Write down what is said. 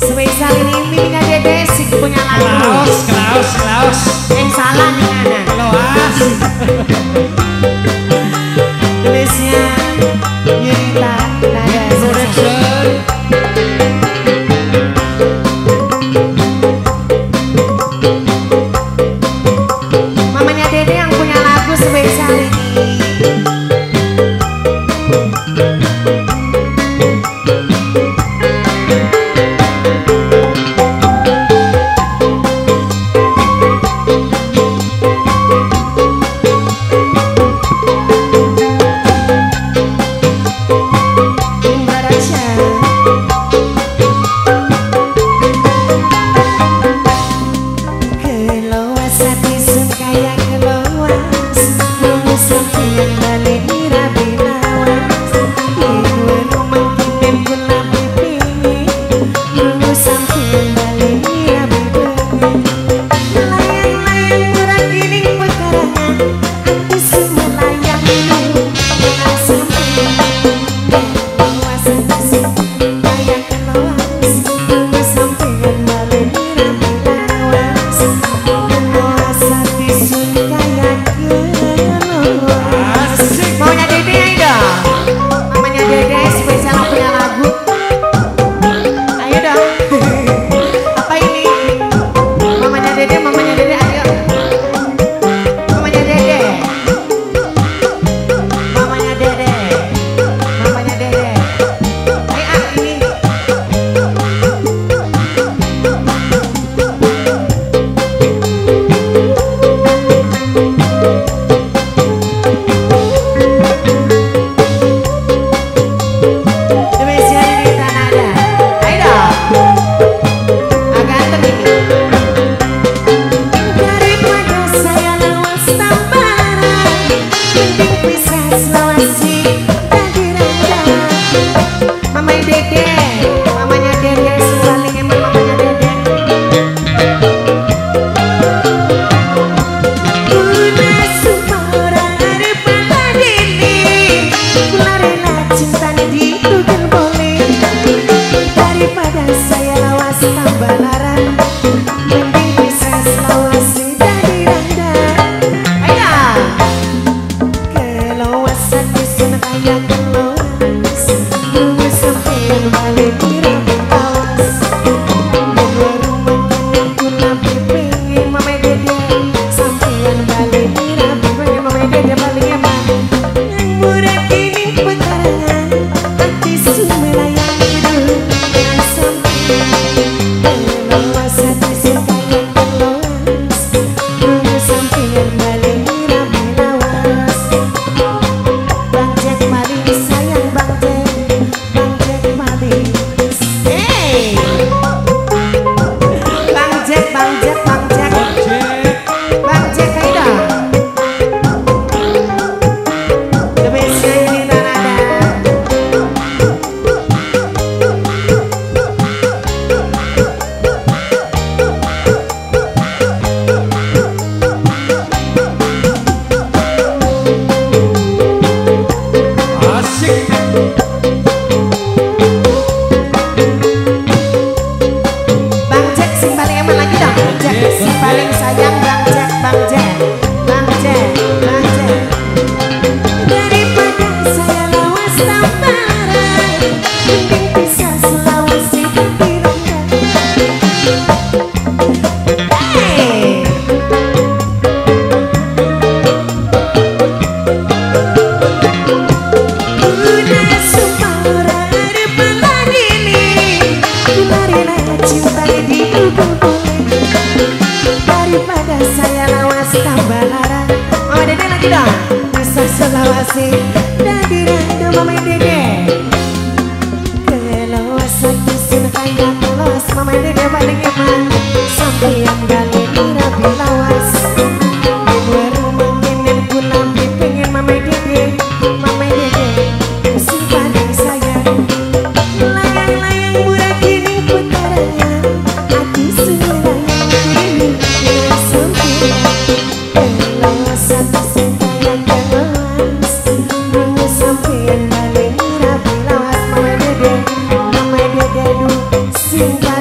Spesial ini mimpinya dede si punya laos, laos, laos. Yang salah nih anak. Laos. Vale, Mas tambah lara Mama Dede lagi dong Asa selawasi Dadiran Mama Dede. nunca